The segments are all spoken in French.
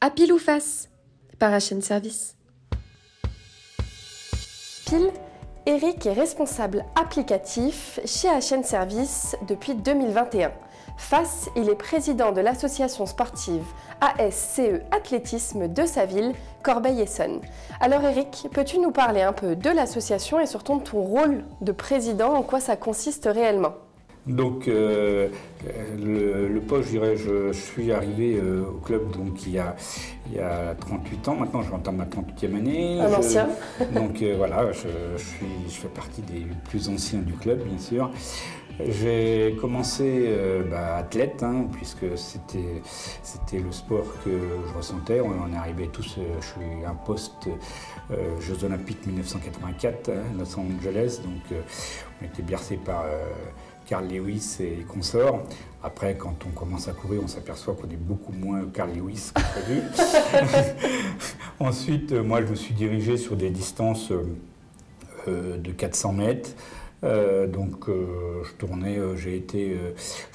À pile ou face Par HN Service. Pile, Eric est responsable applicatif chez HN Service depuis 2021. Face, il est président de l'association sportive ASCE Athlétisme de sa ville, Corbeil-Essonne. Alors Eric, peux-tu nous parler un peu de l'association et surtout de ton rôle de président, en quoi ça consiste réellement? Donc, euh, le, le, poste, je dirais, je, suis arrivé euh, au club donc, il, y a, il y a 38 ans. Maintenant, je rentre ma 38e année. Un ancien. Donc, euh, voilà, je, suis, je fais partie des plus anciens du club, bien sûr. J'ai commencé bah, athlète, hein, puisque c'était, c'était le sport que je ressentais. On est arrivé tous, je suis un poste Jeux Olympiques 1984, hein, Los Angeles, donc on était bercé par Carl Lewis et consorts. Après, quand on commence à courir, on s'aperçoit qu'on est beaucoup moins Carl Lewis que prévu. Ensuite, euh, moi, je me suis dirigé sur des distances euh, de 400 mètres. Euh, donc, je tournais, j'ai été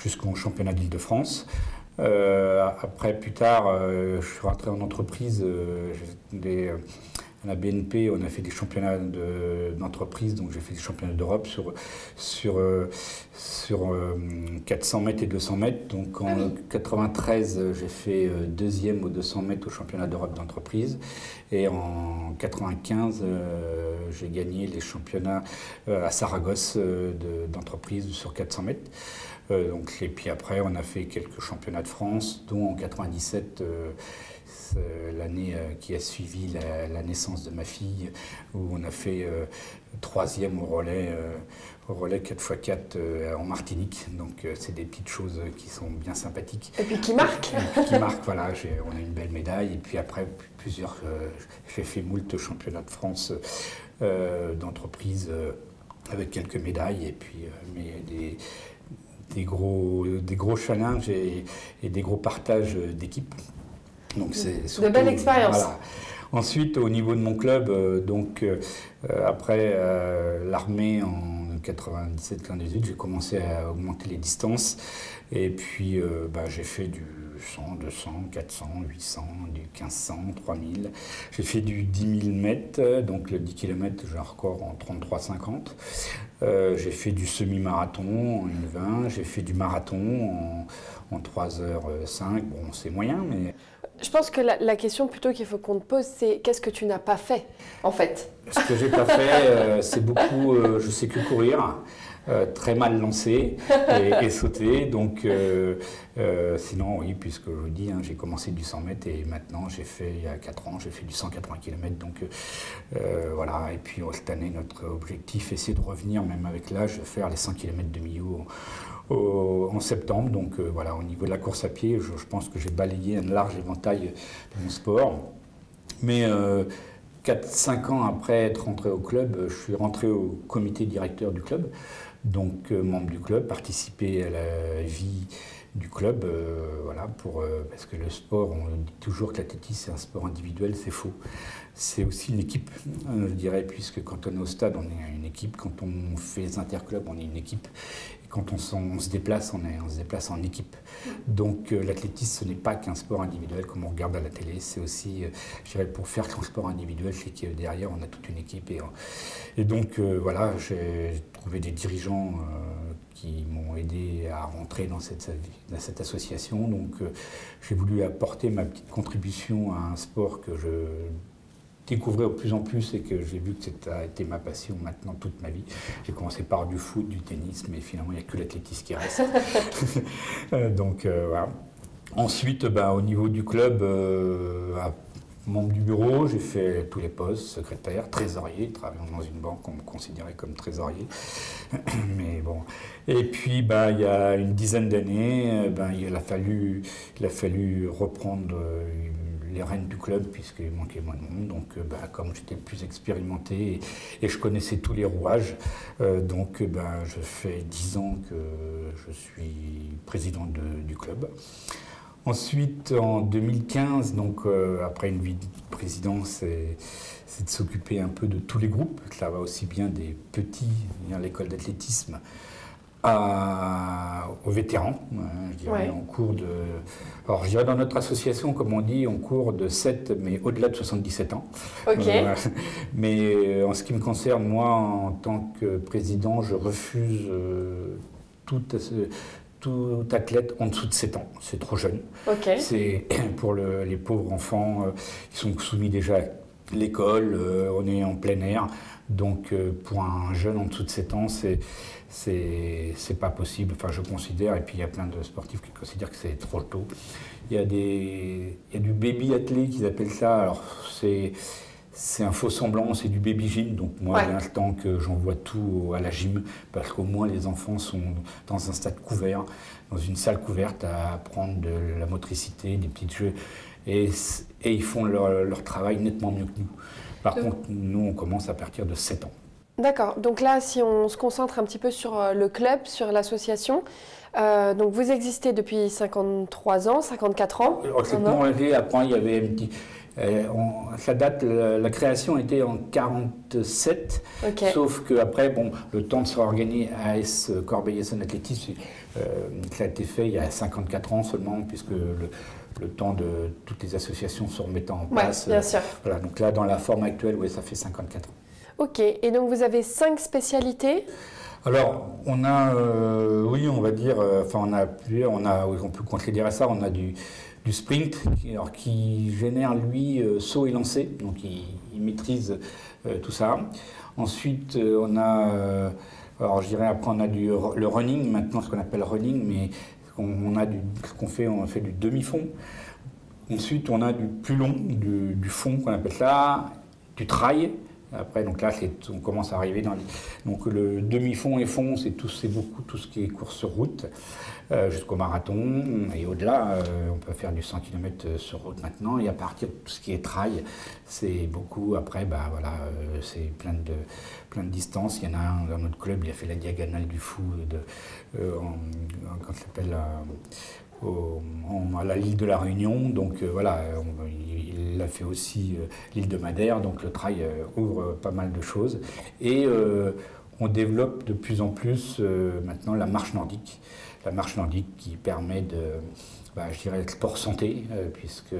jusqu'au championnat d'Île-de-France. après, plus tard, je suis rentré en entreprise. Des, à la BNP, on a fait des championnats d'entreprise, donc j'ai fait des championnats d'Europe sur, sur, euh, sur 400 euh, mètres et 200 mètres. Donc en 93, j'ai fait euh, deuxième aux 200 mètres au championnat d'Europe d'entreprise. Et en 95, j'ai gagné les championnats à Saragosse d'entreprise sur 400 mètres. donc, et puis après, on a fait quelques championnats de France, dont en 97 euh, l'année euh, qui a suivi la, naissance de ma fille, où on a fait euh, troisième au relais, au relais 4x4 en Martinique. Donc c'est des petites choses qui sont bien sympathiques. Et puis qui marquent. qui marquent, voilà. On a une belle médaille. Et puis après, plusieurs. J'ai fait moult championnats de France d'entreprise avec quelques médailles. Et puis, mais des des gros, des gros challenges et, et des gros partages d'équipe. Donc c'est de belles expériences. Ensuite, au niveau de mon club, euh, donc euh, après euh, l'armée en 97-98, j'ai commencé à augmenter les distances. Et puis, bah, j'ai fait du 100, 200, 400, 800, du 1500, 3000. J'ai fait du 10 000 mètres, donc le 10 km, j'ai un record en 33,50. j'ai fait du semi-marathon en 1,20. J'ai fait du marathon en, en 3h05. Bon, c'est moyen, mais je pense que la, question plutôt qu'il faut qu'on te pose, c'est qu'est-ce que tu n'as pas fait, en fait? Ce que j'ai pas fait, euh, c'est beaucoup, euh, je sais que courir, très mal lancer et, sauter. Donc, sinon, oui, puisque je vous dis, hein, j'ai commencé du 100 mètres et maintenant, j'ai fait, il y a 4 ans, j'ai fait du 180 km. Donc, voilà. Et puis, cette année, notre objectif, c'est de revenir, même avec l'âge, faire les 100 km de milieu en septembre. Donc euh, voilà, au niveau de la course à pied, je, pense que j'ai balayé un large éventail de mon sport. Mais 4-5 euh, ans après être rentré au club, je suis rentré au comité directeur du club, donc euh, membre du club, participer à la vie du club, voilà, pour, parce que le sport, on dit toujours que l'athlétisme c'est un sport individuel, c'est faux. C'est aussi une équipe, je dirais, puisque quand on est au stade, on est une équipe, quand on fait les interclubs, on est une équipe, quand on, se déplace, on, se déplace en équipe. Donc euh, l'athlétisme, ce n'est pas qu'un sport individuel comme on regarde à la télé, c'est aussi, euh, je dirais, pour faire qu'un sport individuel, c'est que derrière, on a toute une équipe. Et, et donc euh, voilà, j'ai trouvé des dirigeants qui m'ont aidé à rentrer dans cette association. Donc j'ai voulu apporter ma petite contribution à un sport que je découvrir de plus en plus et que j'ai vu que ça a été ma passion maintenant toute ma vie. J'ai commencé par du foot, du tennis, mais finalement il n'y a que l'athlétisme qui reste. Euh, donc euh, voilà. Ensuite, bah, au niveau du club, euh, membre du bureau, j'ai fait tous les postes, secrétaire, trésorier, travaillant dans une banque, on me considérait comme trésorier. Mais bon. Et puis, bah, il y a une dizaine d'années, ben, il, a fallu, il a fallu reprendre les rênes du club puisqu'il manquait moins de monde. Donc, euh, bah, comme j'étais le plus expérimenté et, je connaissais tous les rouages, euh, donc bah, je fais dix ans que je suis président du club. Ensuite, en 2015, donc euh, après une vie de président, c'est de s'occuper un peu de tous les groupes. Ça va aussi bien des petits, l'école d'athlétisme, aux vétérans, je dirais, en cours de. Alors, je dirais dans notre association, comme on dit, en cours de 7, mais au-delà de 77 ans. Ok. mais en ce qui me concerne, moi, en tant que président, je refuse tout, tout athlète en dessous de 7 ans. C'est trop jeune. C'est pour les pauvres enfants, euh, ils sont soumis déjà à l'école, euh, on est en plein air. Donc euh, pour un jeune en dessous de 7 ans, c'est c'est pas possible. Enfin, je considère, et puis il y a plein de sportifs qui considèrent que c'est trop tôt. Il y a des il y a du baby athlète qu'ils appellent ça. Alors c'est c'est un faux semblant, c'est du baby gym. Donc moi, j'ai l'instant que j'envoie tout à la gym, parce qu'au moins les enfants sont dans un stade couvert, dans une salle couverte, à apprendre de la motricité, des petits jeux. Et, et ils font leur, travail nettement mieux que nous. Par contre, nous, on commence à partir de 7 ans. D'accord. Donc là, si on se concentre un petit peu sur euh, le club, sur l'association, euh, donc vous existez depuis 53 ans, 54 ans. Exactement. Après, il y avait un petit euh, ça date, la, création était en 47, sauf qu'après, bon, le temps de se réorganiser à AS Corbeil-Essonne Athlétisme, euh, ça a été fait il y a 54 ans seulement, puisque le, temps de toutes les associations se remettant en place. bien sûr. Voilà, donc là, dans la forme actuelle, oui, ça fait 54 ans. Ok, et donc vous avez cinq spécialités? Alors, on a, euh, oui, on va dire, enfin, on a on a, on peut considérer ça, on a du, du sprint, qui génère lui euh, saut et lancer, donc il, maîtrise euh, tout ça. Ensuite, euh, on a, alors je dirais après on a du, le running, maintenant ce qu'on appelle running, mais on, a du, ce qu'on fait, on fait du demi-fond. Ensuite, on a du plus long, du, du fond qu'on appelle ça, du trail. Après, donc là, on commence à arriver dans les... Donc le demi-fond et fond, c'est tout, beaucoup tout ce qui est course route, euh, jusqu'au marathon. Et au-delà, euh, on peut faire du 100 km sur route maintenant. Et à partir de tout ce qui est trail, c'est beaucoup. Après, bah, voilà, euh, c'est plein de, plein de distances. Il y en a un dans notre club, il a fait la diagonale du fou, de, ça s'appelle à la l'île de la Réunion. Donc voilà, il a fait aussi euh, l'île de Madère, donc le trail euh, ouvre pas mal de choses. Et euh, on développe de plus en plus maintenant la marche nordique. La marche nordique qui permet de, bah, je dirais, sport santé, puisque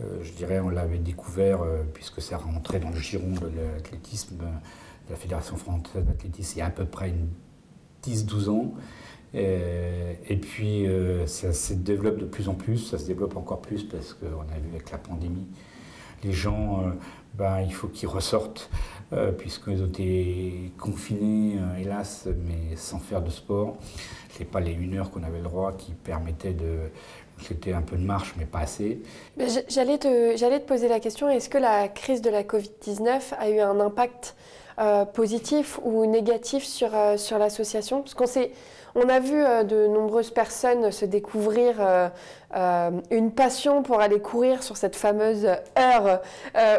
je dirais, on l'avait découvert, puisque c'est rentré dans le giron de l'athlétisme, la Fédération française d'athlétisme, il y a à peu près 10-12 ans. Et, puis euh, ça se développe de plus en plus, ça se développe encore plus parce qu'on a vu avec la pandémie, les gens, euh, ben, il faut qu'ils ressortent euh, puisqu'ils ont été confinés, hélas, mais sans faire de sport. Ce pas les une heure qu'on avait le droit qui permettaient de... C'était un peu de marche, mais pas assez. J'allais te, te poser la question, est-ce que la crise de la Covid-19 a eu un impact positif ou négatif sur, sur l'association Parce qu'on on a vu euh, de nombreuses personnes se découvrir euh, euh, une passion pour aller courir sur cette fameuse heure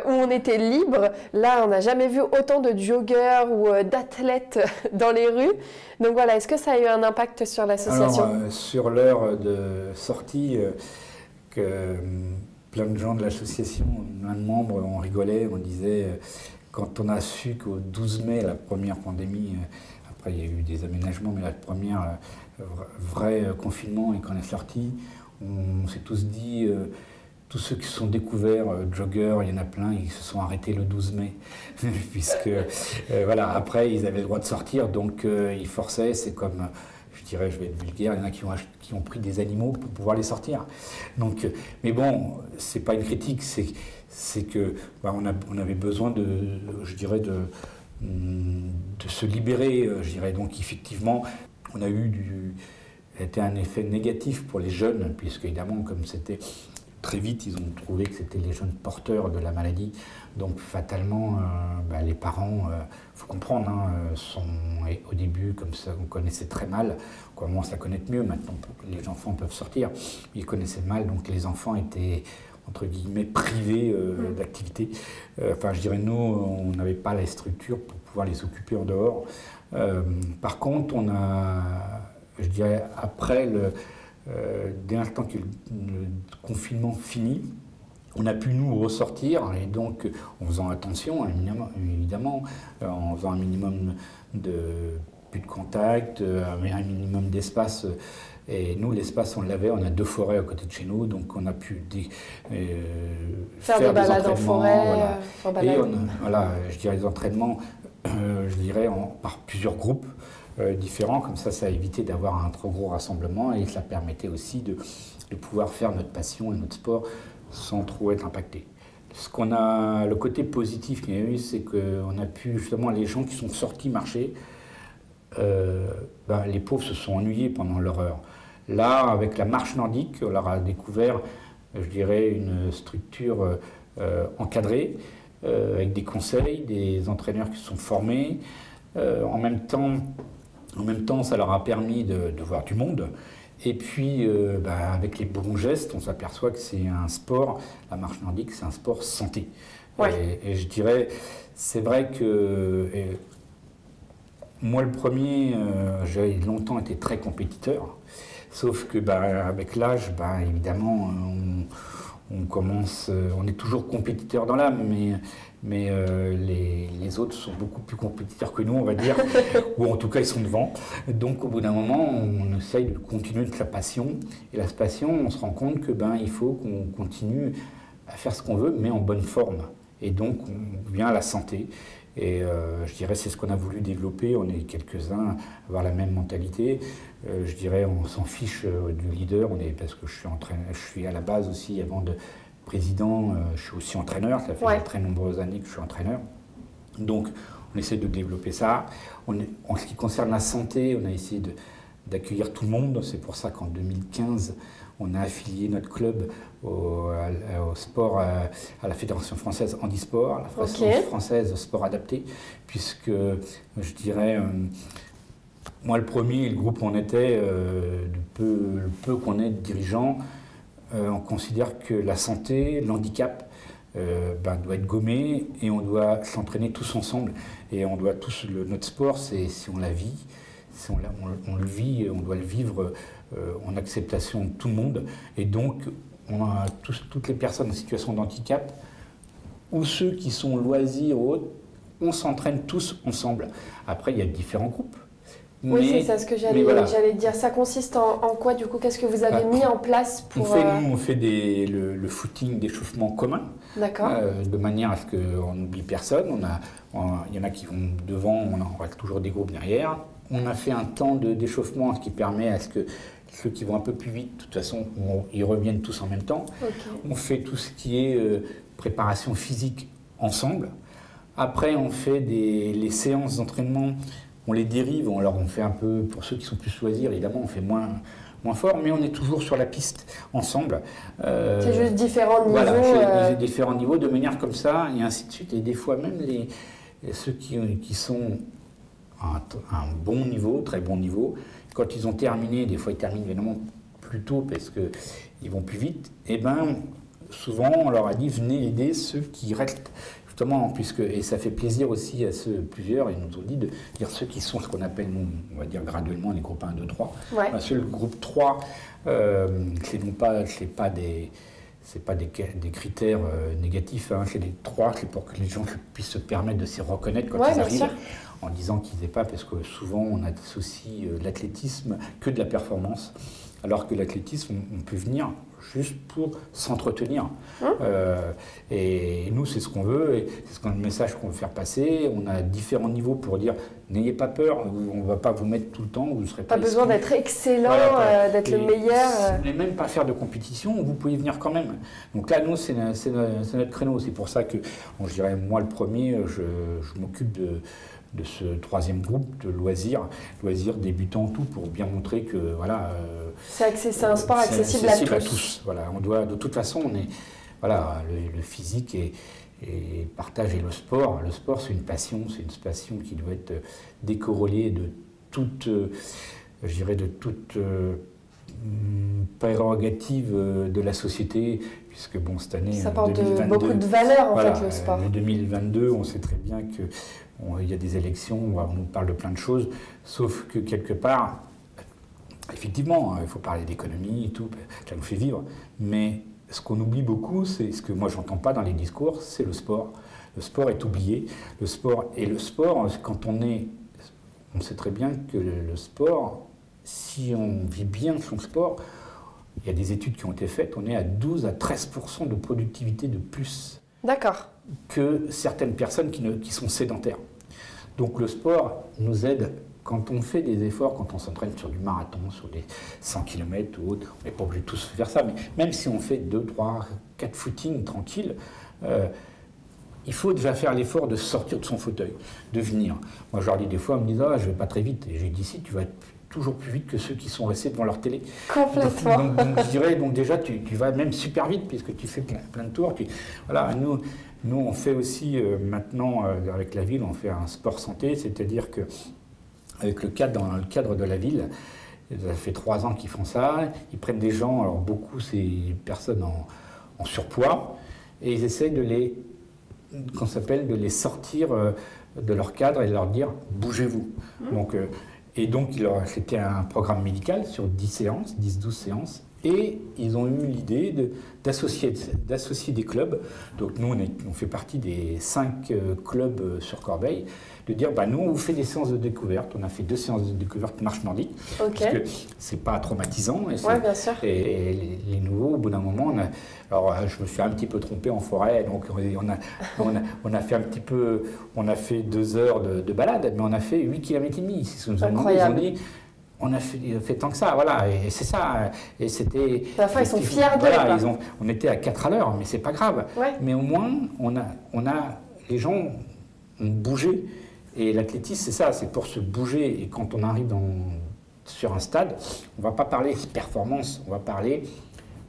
où on était libre. Là, on n'a jamais vu autant de joggeurs ou d'athlètes dans les rues. Donc voilà, est-ce que ça a eu un impact sur l'association? Sur l'heure de sortie, que plein de gens de l'association, plein de membres, on rigolait, on disait, quand on a su qu'au 12 mai, la première pandémie il y a eu des aménagements, mais la première euh, vrai euh, confinement, et quand on est sorti, on s'est tous dit, euh, tous ceux qui sont découverts joggeurs, il y en a plein, ils se sont arrêtés le 12 mai, puisque voilà, après ils avaient le droit de sortir, donc ils forçaient, c'est comme je dirais, je vais être vulgaire, il y en a qui ont, qui ont pris des animaux pour pouvoir les sortir. Donc, mais bon, c'est pas une critique, c'est que bah, on, avait besoin de, je dirais, de, de se libérer, euh, je dirais. Donc effectivement, on a eu du, été un effet négatif pour les jeunes, puisque évidemment, comme c'était très vite, ils ont trouvé que c'était les jeunes porteurs de la maladie. Donc fatalement, euh, bah, les parents, euh, faut comprendre, hein, sont au début, comme ça, on connaissait très mal, on commence à connaître mieux maintenant, les enfants peuvent sortir. Ils connaissaient mal, donc les enfants étaient entre guillemets privés euh, mm. d'activité. Euh, enfin, je dirais, nous, on n'avait pas la structure pour pouvoir les occuper en dehors. Euh, par contre, on a, je dirais, après le, dès l'instant que le, confinement finit, on a pu nous ressortir et donc en faisant attention évidemment, en faisant un minimum de plus de contact, un minimum d'espace. Et nous, l'espace, on l'avait, on a deux forêts à côté de chez nous, donc on a pu faire, des balades en forêt. Voilà. Et voilà, je dirais des entraînements, je dirais, par plusieurs groupes. différents, comme ça, ça a évité d'avoir un trop gros rassemblement et ça permettait aussi de, de pouvoir faire notre passion et notre sport sans trop être impacté. Ce qu'on a, le côté positif qu'il y a eu, c'est qu'on a pu justement les gens qui sont sortis marcher, euh, ben, les pauvres se sont ennuyés pendant leur heure. Là, avec la marche nordique, on leur a découvert, je dirais, une structure euh, encadrée, euh, avec des conseils, des entraîneurs qui sont formés. en, même temps, en même temps, ça leur a permis de, de voir du monde. Et puis, euh, bah, avec les bons gestes, on s'aperçoit que c'est un sport, la marche nordique, c'est un sport santé. Et, je dirais, c'est vrai que moi, le premier, euh, j'ai longtemps été très compétiteur. Sauf que bah, avec l'âge, bah, évidemment, on, commence, euh, on est toujours compétiteur dans l'âme, mais mais euh, les, les, autres sont beaucoup plus compétiteurs que nous, on va dire, ou en tout cas ils sont devant. Donc au bout d'un moment, on essaye de continuer de la passion, et la passion, on se rend compte que ben il faut qu'on continue à faire ce qu'on veut, mais en bonne forme. Et donc on vient à la santé. Et euh, je dirais c'est ce qu'on a voulu développer. On est quelques-uns à avoir la même mentalité. Euh, je dirais on s'en fiche du leader. On est parce que je suis en train, je suis à la base aussi avant de président, euh, je suis aussi entraîneur, ça fait de très nombreuses années que je suis entraîneur. Donc on essaie de développer ça. en ce qui concerne la santé, on a essayé d'accueillir tout le monde. C'est pour ça qu'en 2015, on a affilié notre club au, sport, à, la Fédération française handisport, la Fédération française sport adapté, puisque je dirais, euh, moi le premier, le groupe où on était, euh, peu, le peu qu'on est de dirigeants, euh, on considère que la santé, l'handicap, euh, ben, doit être gommé et on doit s'entraîner tous ensemble. Et on doit tous, notre sport, c'est si on la vit, si on, on, le vit, on doit le vivre en acceptation de tout le monde. Et donc, on a toutes les personnes en situation de handicap ou ceux qui sont loisirs ou autres, on s'entraîne tous ensemble. Après, il y a différents groupes. Oui, c'est ça ce que j'allais dire. Ça consiste en, quoi du coup? Qu'est-ce que vous avez ah. mis en place pour... On fait, euh, Nous, on fait des, le, footing d'échauffement commun. D'accord. Euh, de manière à ce qu'on n'oublie personne. On a, il y en a qui vont devant, on aura toujours des groupes derrière. On a fait un temps d'échauffement, ce qui permet à ce que ceux qui vont un peu plus vite, de toute façon, ils reviennent tous en même temps. On fait tout ce qui est euh, préparation physique ensemble. Après, on fait des, les séances d'entraînement on les dérive, on, alors on fait un peu, pour ceux qui sont plus choisir, évidemment, on fait moins, moins fort, mais on est toujours sur la piste ensemble. Euh, c'est juste différents niveaux. Voilà, euh... différents niveaux de manière comme ça, et ainsi de suite. Et des fois même les, ceux qui, qui sont à un, bon niveau, très bon niveau, quand ils ont terminé, des fois ils terminent évidemment plus tôt parce qu'ils vont plus vite, et eh ben souvent on leur a dit venez aider ceux qui restent Justement, puisque, et ça fait plaisir aussi à ceux, plusieurs, ils nous ont dit de dire ceux qui sont ce qu'on appelle, nous, on va dire graduellement, les groupes 1, 2, 3. Ouais. le groupe 3, euh, c'est non pas, c'est pas des c'est pas des, des critères euh, négatifs, hein, c'est des trois, pour que les gens puissent se permettre de s'y reconnaître quand ils arrivent, en disant qu'ils n'aient pas, parce que souvent on associe euh, l'athlétisme que de la performance, alors que l'athlétisme, on, peut venir juste pour s'entretenir. Hein euh, et nous, c'est ce qu'on veut, et c'est le message qu'on veut faire passer. On a différents niveaux pour dire n'ayez pas peur, on ne va pas vous mettre tout le temps, vous ne serez pas. Pas besoin d'être excellent, euh, d'être le meilleur. Si vous ne voulez même pas faire de compétition, vous pouvez venir quand même. Donc là, nous, c'est notre créneau. C'est pour ça que, je dirais, moi le premier, je m'occupe de de ce troisième groupe de loisirs, loisirs débutants tout, pour bien montrer que voilà. Euh, c'est un sport accessible, à, tous. Voilà, on doit de toute façon, on est voilà, le, physique et, et partager le sport. Le sport, c'est une passion, c'est une passion qui doit être décorrélée de toute, euh, je dirais, de toute euh, prérogative de la société, puisque bon, cette année, ça porte beaucoup de valeur en fait le sport. En 2022, on sait très bien que il y a des élections, on nous parle de plein de choses, sauf que quelque part, effectivement, hein, il faut parler d'économie et tout, ça nous fait vivre, mais ce qu'on oublie beaucoup, c'est ce que moi j'entends pas dans les discours, c'est le sport. Le sport est oublié. Le sport et le sport, quand on est, on sait très bien que le sport, si on vit bien son sport, il y a des études qui ont été faites, on est à 12 à 13% de productivité de plus D'accord. Que certaines personnes qui, ne, sont sédentaires. Donc le sport nous aide quand on fait des efforts, quand on s'entraîne sur du marathon, sur des 100 km ou autre, on n'est pas obligé de tous faire ça, mais même si on fait 2, 3, 4 footings tranquilles, euh, il faut déjà faire l'effort de sortir de son fauteuil, de venir. Moi, je leur dis des fois, ils me disent Ah, je vais pas très vite. Et j'ai dit Si, tu vas être toujours plus vite que ceux qui sont restés devant leur télé. Complètement. Donc, donc, je dirais, donc déjà, tu, tu, vas même super vite puisque tu fais plein, plein de tours. Tu, voilà, nous, nous, on fait aussi euh, maintenant, euh, avec la ville, on fait un sport santé, c'est-à-dire que avec le cadre, dans le cadre de la ville, ça fait trois ans qu'ils font ça. Ils prennent des gens, alors beaucoup, c'est personnes en, en, surpoids, et ils essayent de les, qu'on s'appelle, de les sortir euh, de leur cadre et de leur dire bougez-vous. Mmh. Donc, euh, et donc, c'était un programme médical sur 10 séances, 10-12 séances. Et ils ont eu l'idée d'associer des clubs. Donc nous, on, est, on, fait partie des cinq euh, clubs sur Corbeil de dire bah, nous, on vous fait des séances de découverte. On a fait deux séances de découverte marche nordique. Okay. Parce que c'est pas traumatisant. Et, ouais, bien sûr. et, et les, les, nouveaux, au bout d'un moment, on a, alors euh, je me suis un petit peu trompé en forêt, donc on a, on a, on a fait un petit peu, on a fait deux heures de, de balade, mais on a fait 8 km et demi. Ils nous ont demandé, ils ont dit, on a fait, fait, tant que ça, voilà, et c'est ça. Et c'était. La fin, ils sont fiers de voilà, ils ont, On était à 4 à l'heure, mais c'est pas grave. Ouais. Mais au moins, on a, on a, les gens ont bougé. Et l'athlétisme, c'est ça, c'est pour se bouger. Et quand on arrive dans, sur un stade, on va pas parler de performance, on va parler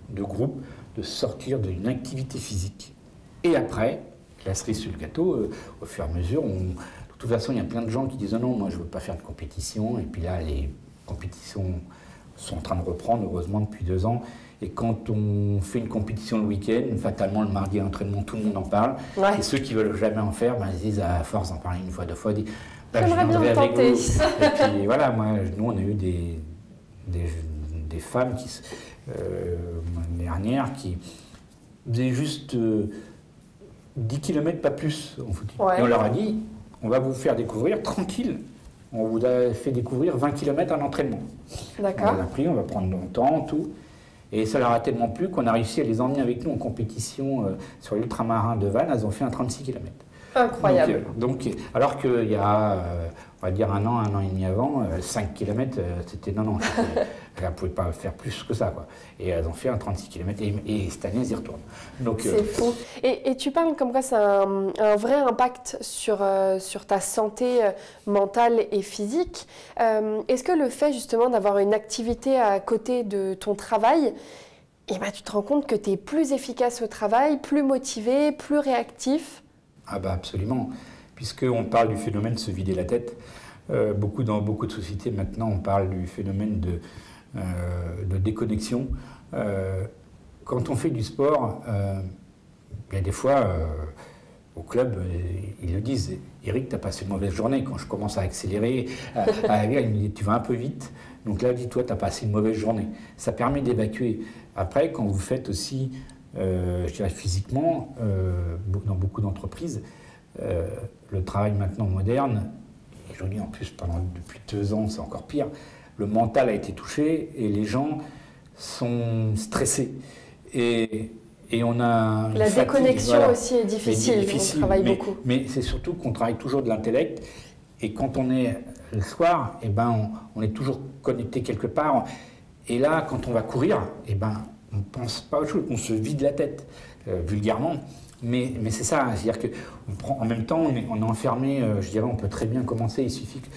de groupe, de sortir d'une activité physique. Et après, la cerise sur le gâteau, euh, au fur et à mesure, on, de toute façon, il y a plein de gens qui disent oh non, moi je ne veux pas faire de compétition. Et puis là, les compétitions sont en train de reprendre, heureusement, depuis deux ans. Et quand on fait une compétition le week-end, fatalement le mardi à l'entraînement, tout le monde en parle. Ouais. Et ceux qui veulent jamais en faire, ben, ils disent à force d'en parler une fois, deux fois, ils disent bah, je viendrai avec tenter. vous. Et puis voilà, moi, nous on a eu des, des, des femmes qui, euh, l'année dernière qui faisaient juste euh, 10 km, pas plus. Ouais. Et on leur a dit, on va vous faire découvrir tranquille. On vous a fait découvrir 20 km en entraînement. D'accord. On a pris, on va prendre longtemps, tout. Et ça leur a tellement plu qu'on a réussi à les emmener avec nous en compétition euh, sur l'ultramarin de Vannes. Elles ont fait un 36 km. Incroyable. Donc, donc alors qu'il y a, euh, on va dire, un an, un an et demi avant, euh, 5 km, c'était non, non, elles ne pouvaient pas faire plus que ça. Quoi. Et elles ont fait un 36 km et, et cette année, elles y retournent. C'est euh, fou. Et, et, tu parles comme quoi ça a un, un vrai impact sur, euh, sur ta santé euh, mentale et physique. Euh, Est-ce que le fait justement d'avoir une activité à côté de ton travail, eh ben, tu te rends compte que tu es plus efficace au travail, plus motivé, plus réactif? Ah bah absolument, puisqu'on parle du phénomène de se vider la tête. Euh, beaucoup, dans beaucoup de sociétés maintenant, on parle du phénomène de, de déconnexion. Euh, quand on fait du sport, il y a des fois, au club, ils le disent, Eric, tu as passé une mauvaise journée. Quand je commence à accélérer, à, à, il me tu vas un peu vite. Donc là, dis-toi, tu as passé une mauvaise journée. Ça permet d'évacuer. Après, quand vous faites aussi, euh, je dirais physiquement, euh, dans beaucoup d'entreprises, euh, le travail maintenant moderne, et je en plus pendant depuis deux ans, c'est encore pire, le mental a été touché et les gens sont stressés. Et, et on a La fatigue, déconnexion voilà. aussi est difficile, difficile on travaille mais, beaucoup. Mais c'est surtout qu'on travaille toujours de l'intellect et quand on est le soir, eh ben, on, on, est toujours connecté quelque part. Et là, quand on va courir, eh ben, on ne pense pas autre chose, on se vide la tête, euh, vulgairement. Mais, mais c'est ça, c'est-à-dire qu'en même temps, on est, on est enfermé, euh, je dirais, on peut très bien commencer, il suffit que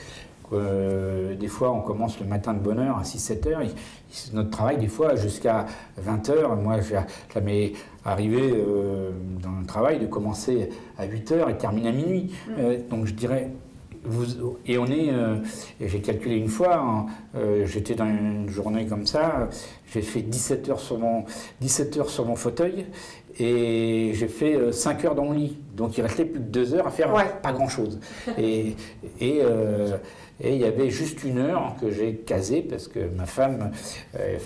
euh, des fois, on commence le matin de bonne heure à 6-7 heures. Notre travail, des fois, jusqu'à 20 heures. Moi, ça m'est arrivé euh, dans le travail de commencer à 8 heures et terminer à minuit. Mmh. Euh, donc, je dirais. Vous, et on est, j'ai calculé une fois, hein, j'étais dans une journée comme ça, j'ai fait 17 heures sur mon, 17 heures sur mon fauteuil et j'ai fait 5 heures dans mon lit. Donc il restait plus de 2 heures à faire ouais. pas grand chose. et, et euh, et il y avait juste une heure que j'ai casée parce que ma femme euh,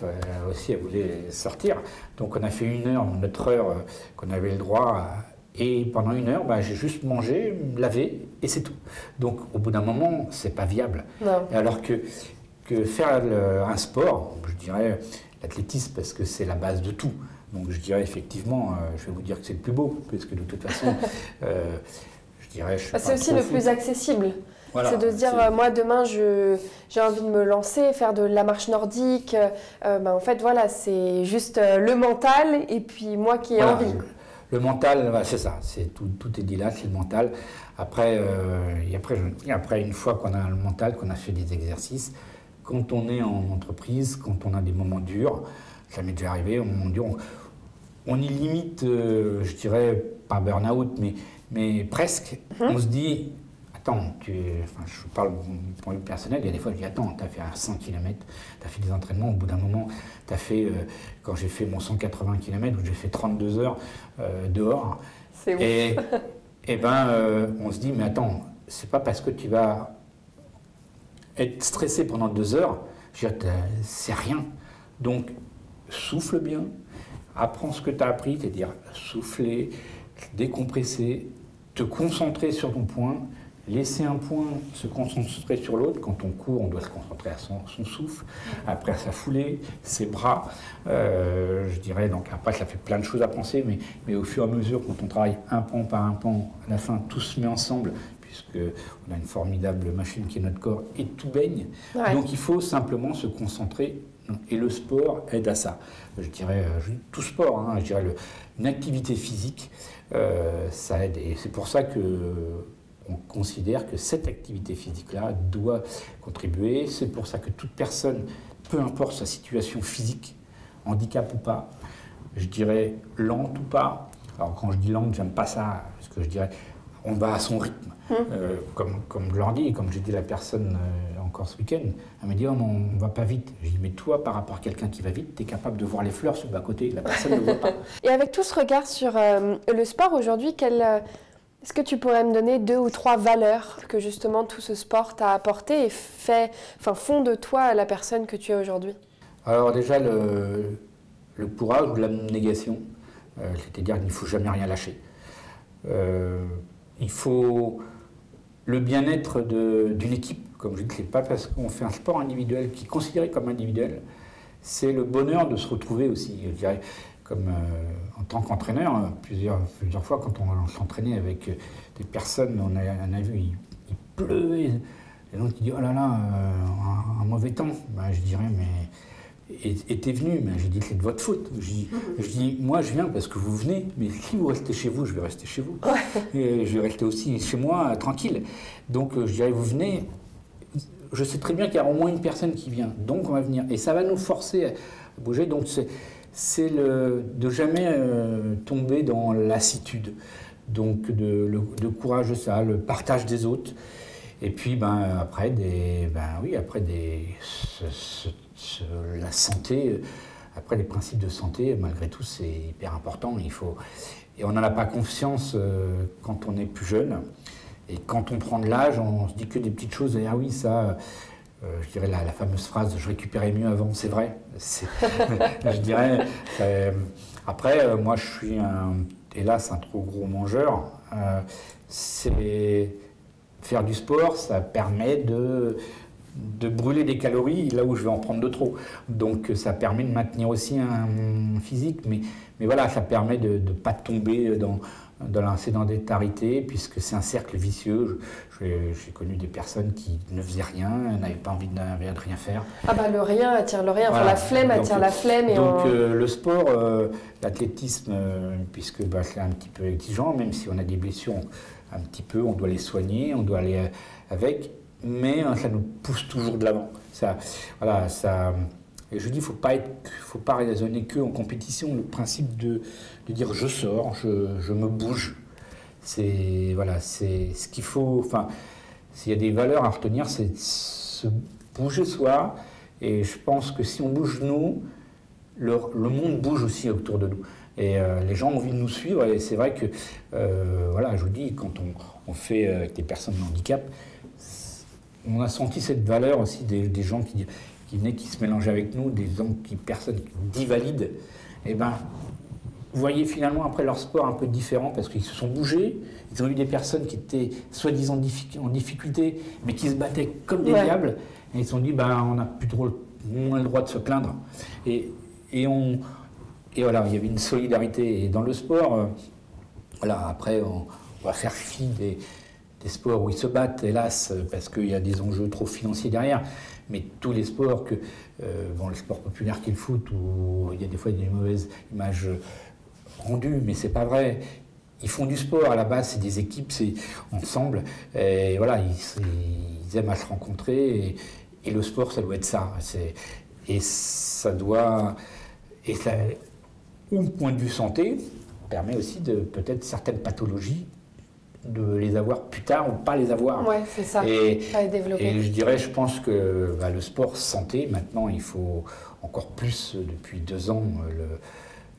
aussi elle voulait sortir. Donc on a fait une heure, notre heure euh, qu'on avait le droit Et pendant une heure, bah, j'ai juste mangé, lavé, et c'est tout. Donc, au bout d'un moment, c'est pas viable. Alors que, que faire un sport, je dirais l'athlétisme, parce que c'est la base de tout. Donc, je dirais effectivement, euh, je vais vous dire que c'est le plus beau, parce que de toute façon, euh, je dirais. Bah, c'est aussi le plus accessible. c'est de se dire, euh, moi demain, j'ai envie de me lancer, faire de la marche nordique. Bah, en fait, voilà, c'est juste le mental et puis moi qui ai envie. Le mental, c'est ça, c'est tout, tout, est dit là, c'est le mental. Après, euh, et après, après, une fois qu'on a le mental, qu'on a fait des exercices, quand on est en entreprise, quand on a des moments durs, ça m'est déjà arrivé, un moment dur, on, y limite, euh, je dirais, pas burn-out, mais, mais presque. Mhm. On se dit, attends, tu, enfin, je parle pour le personnel, il y a des fois, je dis, attends, tu as fait un 100 km, tu as fait des entraînements, au bout d'un moment, tu as fait, euh, quand j'ai fait mon 180 km, où j'ai fait 32 heures euh, dehors, c'est et, et ben, euh, on se dit, mais attends, c'est pas parce que tu vas être stressé pendant deux heures, c'est rien. Donc, souffle bien, apprends ce que tu as appris, c'est-à-dire souffler, décompresser, te concentrer sur ton point, laisser un point, se concentrer sur l'autre. Quand on court, on doit se concentrer à son, souffle, après à sa foulée, ses bras. Euh, je dirais, donc après, ça fait plein de choses à penser, mais, mais au fur et à mesure, quand on travaille un pan par un pan, à la fin, tout se met ensemble, puisqu'on a une formidable machine qui est notre corps, et tout baigne. Donc il faut simplement se concentrer. Et le sport aide à ça. Je dirais, euh, tout sport, hein, je dirais, une activité physique, euh, ça aide. Et c'est pour ça que on considère que cette activité physique-là doit contribuer. C'est pour ça que toute personne, peu importe sa situation physique, handicap ou pas, je dirais lente ou pas, alors quand je dis lente, j'aime pas ça, parce que je dirais on va à son rythme. Euh, comme, comme je leur dis, comme j'ai dit la personne euh, encore ce week-end, elle me dit oh, on va pas vite. Je dis mais toi, par rapport à quelqu'un qui va vite, tu es capable de voir les fleurs sur le bas-côté, la personne ne voit pas. Et avec tout ce regard sur euh, le sport aujourd'hui, quel, est-ce que tu pourrais me donner deux ou trois valeurs que justement tout ce sport t'a apporté et fait, enfin, font de toi la personne que tu es aujourd'hui? Alors déjà le, le courage ou l'abnégation, euh, c'est-à-dire qu'il ne faut jamais rien lâcher. Euh, il faut le bien-être d'une équipe, comme je dis, c'est pas parce qu'on fait un sport individuel qui est considéré comme individuel, c'est le bonheur de se retrouver aussi. Je dirais, comme euh, en tant qu'entraîneur, plusieurs, plusieurs fois quand on, s'entraînait avec euh, des personnes, on a, vu, il, pleuvait, et donc il dit, oh là là, euh, un, mauvais temps. Ben, je dirais, mais t'es venu, mais je dis c'est de votre faute. Je dis, je dis, moi je viens parce que vous venez, mais si vous restez chez vous, je vais rester chez vous. Et je vais rester aussi chez moi, tranquille. Donc je dirais, vous venez, je sais très bien qu'il y a au moins une personne qui vient, donc on va venir. Et ça va nous forcer à bouger. Donc c'est de jamais euh, tomber dans lassitude. Donc de, le, courage de ça, le partage des autres. Et puis ben, après, des, ben, oui, après des, la santé, après les principes de santé, malgré tout, c'est hyper important. Il faut, et on n'en a pas confiance euh, quand on est plus jeune. Et quand on prend de l'âge, on se dit que des petites choses. Ah oui, ça, euh, je dirais la, fameuse phrase je récupérais mieux avant, c'est vrai. je dirais. Euh, après, euh, moi, je suis hélas un trop gros mangeur. c'est faire du sport, ça permet de de brûler des calories là où je vais en prendre de trop. Donc ça permet de maintenir aussi un physique, mais, mais voilà, ça permet de ne pas tomber dans, dans la sédentarité, puisque c'est un cercle vicieux. J'ai connu des personnes qui ne faisaient rien, n'avaient pas envie de, rien faire. Ah bah le rien attire le rien, enfin, la flemme attire la flemme. Et donc euh, le sport, euh, l'athlétisme, euh, puisque bah, c'est un petit peu exigeant, même si on a des blessures un petit peu, on doit les soigner, on doit aller avec, mais ça nous pousse toujours de l'avant. Ça, voilà, ça et je dis, il ne faut pas, faut pas raisonner que en compétition. Le principe de, de dire je sors, je, je me bouge, c'est voilà, c'est ce qu'il faut. Enfin, s'il y a des valeurs à retenir, c'est se bouger soi. Et je pense que si on bouge nous, le, le monde bouge aussi autour de nous. Et euh, les gens ont envie de nous suivre. Et c'est vrai que, euh, voilà, je vous dis, quand on, on fait euh, avec des personnes de handicap, on a senti cette valeur aussi des, gens qui qui venaient, qui se mélangeaient avec nous, des gens qui, personnes qui valident, eh ben, voyaient finalement après leur sport un peu différent parce qu'ils se sont bougés. Ils ont eu des personnes qui étaient soi-disant en difficulté, mais qui se battaient comme des diables. Et ils se sont dit, ben, on n'a plus trop, moins le droit de se plaindre. Et, et, on, et voilà, il y avait une solidarité. Et dans le sport, euh, voilà, après, on, va faire fi des, des, sports où ils se battent, hélas, parce qu'il y a des enjeux trop financiers derrière. Mais tous les sports, que, euh, bon, le sport populaire qui est le foot, où il y a des fois des mauvaises images rendues, mais c'est pas vrai. Ils font du sport à la base, c'est des équipes, c'est ensemble. Et voilà, ils, aiment à se rencontrer. Et, le sport, ça doit être ça. Et ça doit. Et ça, au point de vue santé, permet aussi de peut-être certaines pathologies de les avoir plus tard ou pas les avoir. Oui, c'est ça. Et, et, je dirais, je pense que bah, le sport santé, maintenant, il faut encore plus, depuis deux ans, le,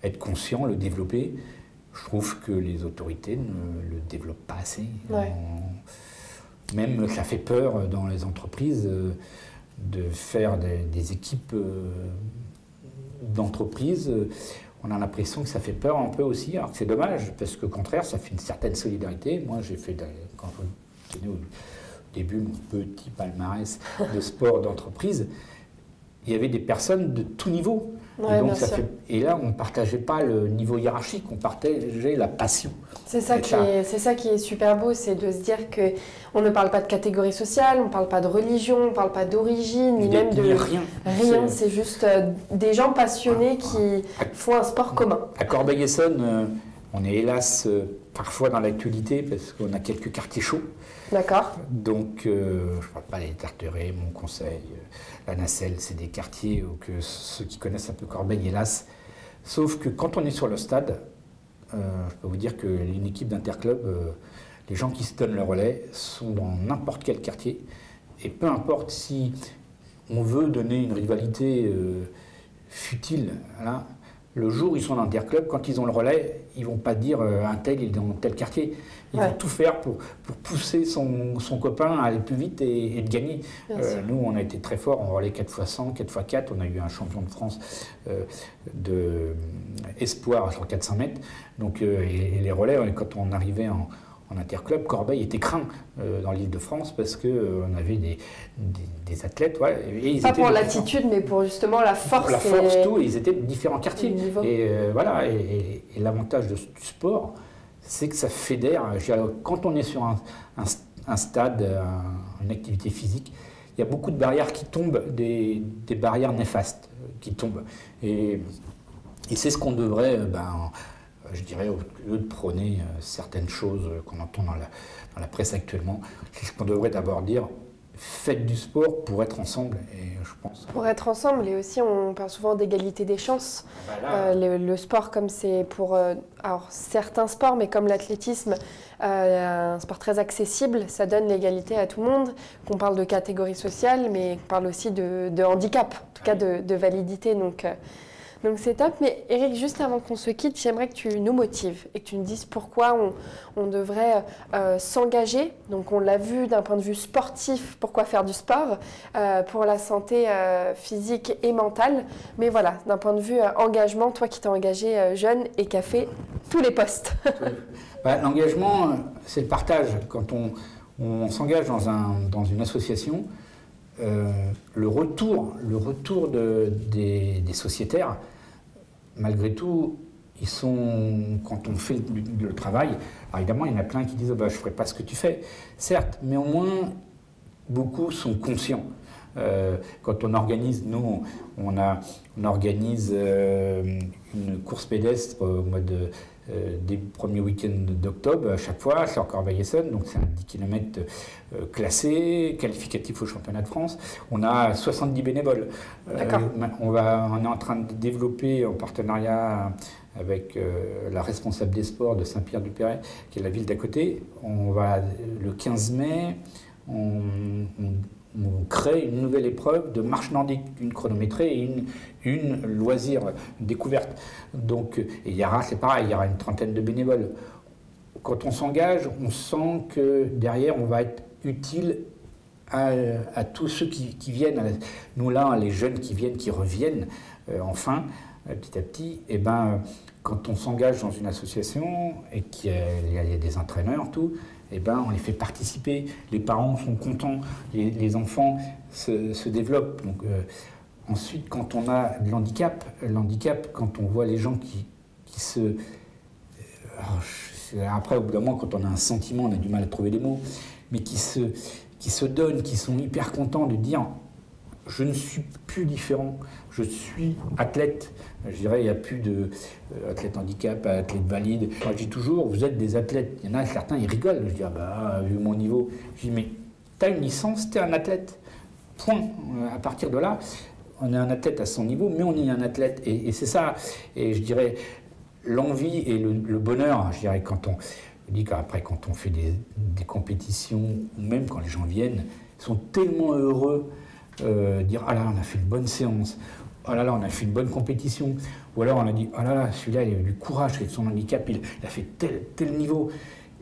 être conscient, le développer. Je trouve que les autorités ne le développent pas assez. même ça fait peur dans les entreprises euh, de faire des, équipes euh, d'entreprises on a l'impression que ça fait peur un peu aussi, alors que c'est dommage, parce qu'au contraire, ça fait une certaine solidarité. Moi, j'ai fait, quand je au début, mon petit palmarès de sport d'entreprise, il y avait des personnes de tout niveau et, donc, ça fait... et là, on ne partageait pas le niveau hiérarchique, on partageait la passion. C'est ça, qui est, c'est ça qui est super beau, c'est de se dire qu'on ne parle pas de catégorie sociale, on ne parle pas de religion, on ne parle pas d'origine, ni même de... Rien. Rien, c'est juste euh, des gens passionnés qui font un sport commun. À Corbeil-Essonne, euh, on est hélas euh, parfois dans l'actualité parce qu'on a quelques quartiers chauds. D'accord. Donc, je ne parle pas des Tarterets, mon conseil la nacelle, c'est des quartiers où que ceux qui connaissent un peu Corbeil, hélas. Sauf que quand on est sur le stade, euh, je peux vous dire qu'une équipe d'interclub, euh, les gens qui se donnent le relais sont dans n'importe quel quartier. Et peu importe si on veut donner une rivalité euh, futile, là, le jour où ils sont dans l'interclub, quand ils ont le relais, ils vont pas dire un tel il est dans tel quartier. Il faut tout faire pour, pour pousser son, son, copain à aller plus vite et, de gagner. Euh, nous, on a été très forts en relais 4x100, 4x4. On a eu un champion de France euh, de espoir sur 400 mètres. Donc, euh, et, les relais, quand on arrivait en, en interclub, Corbeil était craint dans l'île de France parce qu'on avait des, des, athlètes. Ouais, et Pas pour l'attitude, mais pour justement la force. la force, tout. Ils étaient de différents quartiers. Et voilà, et, et l'avantage du sport, c'est que ça fédère. Quand on est sur un, stade, une activité physique, il y a beaucoup de barrières qui tombent, des, barrières néfastes qui tombent. Et, c'est ce qu'on devrait, ben, je dirais, au lieu de prôner euh, certaines choses qu'on entend dans la, dans la presse actuellement, c'est ce qu'on devrait d'abord dire faites du sport pour être ensemble, et je pense. Pour être ensemble, et aussi on parle souvent d'égalité des chances. Ah bah euh, le, sport, comme c'est pour euh, alors, certains sports, mais comme l'athlétisme, euh, un sport très accessible, ça donne l'égalité à tout le monde. Qu'on parle de catégorie sociale, mais qu'on parle aussi de, handicap, en tout cas de, de validité. Donc, donc c'est top. Mais Eric, juste avant qu'on se quitte, j'aimerais que tu nous motives et que tu nous dises pourquoi on, devrait euh, s'engager. Donc on l'a vu d'un point de vue sportif, pourquoi faire du sport, euh, pour la santé euh, physique et mentale. Mais voilà, d'un point de vue engagement, toi qui t'es engagé jeune et qui as fait tous les postes. Bah, l'engagement, c'est le partage. Quand on, s'engage dans, dans une association, le retour, le retour des, des, sociétaires, malgré tout, ils sont, quand on fait le, travail, évidemment, il y en a plein qui disent oh, bah, Je ne ferai pas ce que tu fais. Certes, mais au moins, beaucoup sont conscients. Euh, quand on organise, nous, on, a, on organise euh, une course pédestre au mois de, euh, des premiers week-ends d'octobre à chaque fois, c'est encore essonne donc c'est un 10 km euh, classé, qualificatif au championnat de France. On a 70 bénévoles. Euh, on, va, on est en train de développer en partenariat avec la responsable des sports de Saint-Pierre-du-Péret, qui est la ville d'à côté. On va le 15 mai, on, on crée une nouvelle épreuve de marche nordique, une chronométrée et une, loisir, une découverte. Donc, il y aura, c'est pareil, il y aura une trentaine de bénévoles. Quand on s'engage, on sent que derrière, on va être utile à, tous ceux qui, viennent. Nous, là, les jeunes qui viennent, qui reviennent, euh, enfin, euh, petit à petit, et eh ben, quand on s'engage dans une association et qu'il y, a des entraîneurs, tout, eh ben, on les fait participer. Les parents sont contents, les, enfants se, développent. Euh, ensuite, quand on a de l'handicap, l'handicap, quand on voit les gens qui, se. Euh, après, au bout d'un moment, quand on a un sentiment, on a du mal à trouver des mots, mais qui se donnent, qui sont hyper contents de dire je ne suis plus différent, je suis athlète. Je dirais, il n'y a plus de euh, handicap, athlète valide. Je dis toujours, vous êtes des athlètes. Il y en a certains, ils rigolent. Je dis, ah bah, vu mon niveau. Je dis, mais tu as une licence, tu es un athlète. Point. À partir de là, on est un athlète à son niveau, mais on est un athlète. Et, c'est ça. Et je dirais, l'envie et le, bonheur, je dirais, quand on. Je dis qu'après, quand on fait des compétitions, ou même quand les gens viennent, ils sont tellement heureux euh, dire ah là, on a fait une bonne séance, ah là là, on a fait une bonne compétition, ou alors on a dit ah là là, celui-là, il a eu du courage avec son handicap, il, a fait tel, tel niveau.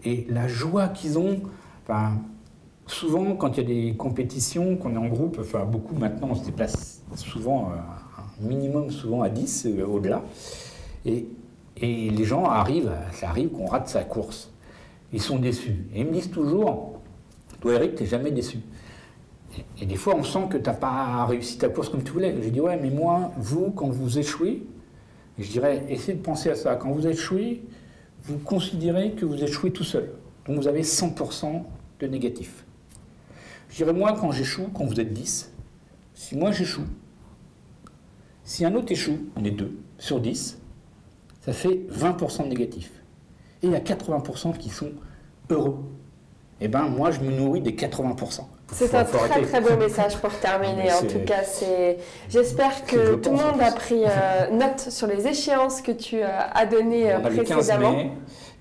Et la joie qu'ils ont, souvent quand il y a des compétitions, qu'on est en groupe, enfin beaucoup maintenant, on se déplace souvent, euh, un minimum souvent à 10, euh, au-delà, et, et les gens arrivent, ça arrive qu'on rate sa course. Ils sont déçus. Et ils me disent toujours, toi Eric, t'es jamais déçu. Et, des fois, on sent que tu n'as pas réussi ta course comme tu voulais. Je dis, ouais, mais moi, vous, quand vous échouez, je dirais, essayez de penser à ça. Quand vous échouez, vous considérez que vous échouez tout seul. Donc vous avez 100% de négatif. Je dirais, moi, quand j'échoue, quand vous êtes 10, si moi j'échoue, si un autre échoue, on est 2 sur 10, ça fait 20% de négatif. Et il y a 80% qui sont heureux. Eh bien, moi, je me nourris des 80%. C'est un très très beau message pour terminer. en tout cas, c'est. J'espère que tout le monde a pris euh, note sur les échéances que tu euh, as données euh, précédemment. 15 mai,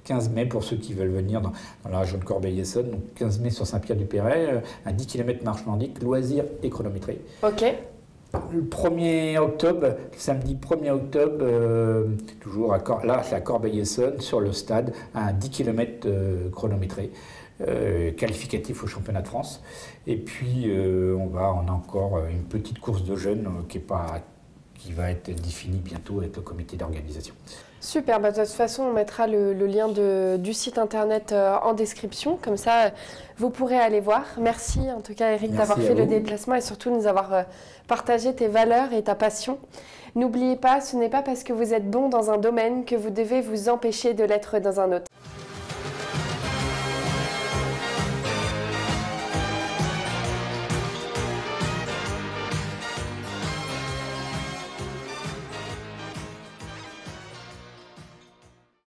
15 mai pour ceux qui veulent venir dans, la région de Corbeil-Essonne, donc 15 mai sur Saint-Pierre-du-Péret, un 10 km marche nordique, loisirs et chronométrie. Ok. Le 1er octobre, samedi 1er octobre, toujours à là, c'est à Corbeil-Essonne, sur le stade, à 10 km chronométré. Euh, qualificatif au championnat de France. Et puis, euh, on, va, on a encore une petite course de jeunes euh, qui, est pas, qui va être définie bientôt avec le comité d'organisation. Super, bah, de toute façon, on mettra le, lien de, du site internet en description, comme ça, vous pourrez aller voir. Merci en tout cas, Eric, d'avoir fait le déplacement et surtout nous avoir partagé tes valeurs et ta passion. N'oubliez pas, ce n'est pas parce que vous êtes bon dans un domaine que vous devez vous empêcher de l'être dans un autre.